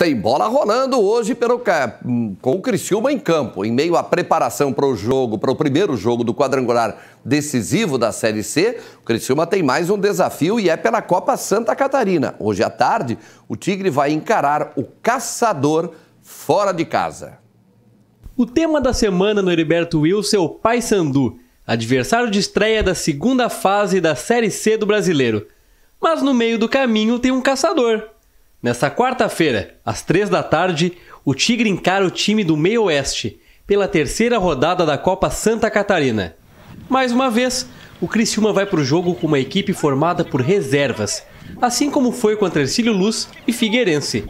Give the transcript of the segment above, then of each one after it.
Tem bola rolando hoje pelo, com o Criciúma em campo, em meio à preparação para o jogo, para o primeiro jogo do quadrangular decisivo da Série C. O Criciúma tem mais um desafio e é pela Copa Santa Catarina. Hoje à tarde, o Tigre vai encarar o Caçador fora de casa. O tema da semana no Heriberto Wilson é o Paysandu, adversário de estreia da segunda fase da Série C do Brasileiro. Mas no meio do caminho tem um caçador. Nesta quarta-feira, às três da tarde, o Tigre encara o time do Meio Oeste pela terceira rodada da Copa Santa Catarina. Mais uma vez, o Criciúma vai para o jogo com uma equipe formada por reservas, assim como foi contra Ercílio Luz e Figueirense.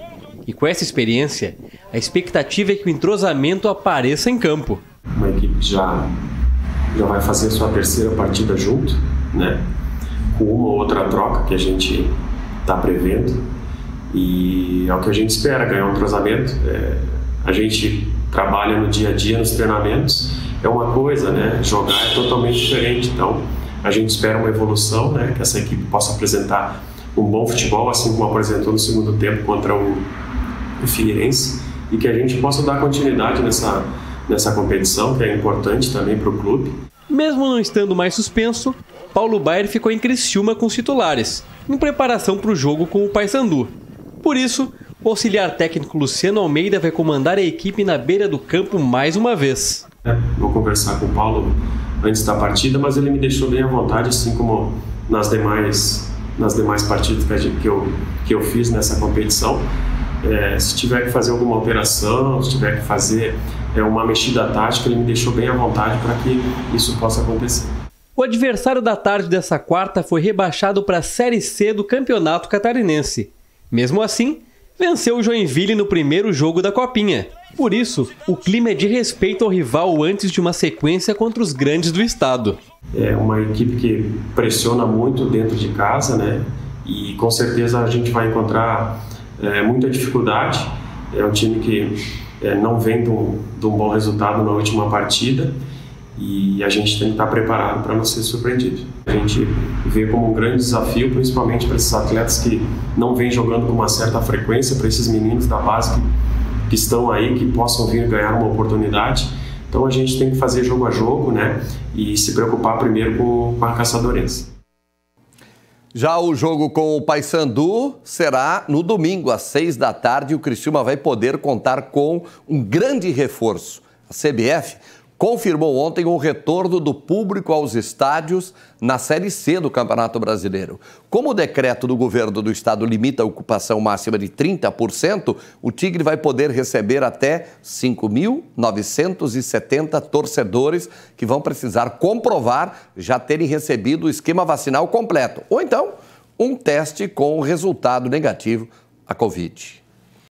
E com essa experiência, a expectativa é que o entrosamento apareça em campo. Uma equipe já, já vai fazer a sua terceira partida junto, né? com uma ou outra troca que a gente está prevendo e é o que a gente espera, ganhar um entrosamento. É, a gente trabalha no dia a dia nos treinamentos, é uma coisa, né? Jogar é totalmente diferente. Então, a gente espera uma evolução, né? Que essa equipe possa apresentar um bom futebol, assim como apresentou no segundo tempo contra o, o Figueirense, e que a gente possa dar continuidade nessa, nessa competição, que é importante também para o clube. Mesmo não estando mais suspenso, Paulo Baier ficou em Criciúma com os titulares, em preparação para o jogo com o Paysandu. Por isso, o auxiliar técnico Luciano Almeida vai comandar a equipe na beira do campo mais uma vez. É, vou conversar com o Paulo antes da partida, mas ele me deixou bem à vontade, assim como nas demais, nas demais partidas que, eu, que eu fiz nessa competição. É, se tiver que fazer alguma operação, se tiver que fazer é, uma mexida tática, ele me deixou bem à vontade para que isso possa acontecer. O adversário da tarde dessa quarta foi rebaixado para a Série C do Campeonato Catarinense. Mesmo assim, venceu o Joinville no primeiro jogo da Copinha. Por isso, o clima é de respeito ao rival antes de uma sequência contra os grandes do estado. É uma equipe que pressiona muito dentro de casa, né? E com certeza a gente vai encontrar é, muita dificuldade. É um time que é, não vem de um, de um bom resultado na última partida e a gente tem que estar preparado para não ser surpreendido. A gente vê como um grande desafio, principalmente para esses atletas que não vêm jogando com uma certa frequência, para esses meninos da base que, que estão aí, que possam vir ganhar uma oportunidade. Então a gente tem que fazer jogo a jogo, né? E se preocupar primeiro com, com a caçadorense. Já o jogo com o Paysandu será no domingo, às seis da tarde, e o Criciúma vai poder contar com um grande reforço. A CBF confirmou ontem o retorno do público aos estádios na Série C do Campeonato Brasileiro. Como o decreto do governo do estado limita a ocupação máxima de 30%, o Tigre vai poder receber até 5.970 torcedores que vão precisar comprovar já terem recebido o esquema vacinal completo, ou então um teste com resultado negativo à Covid.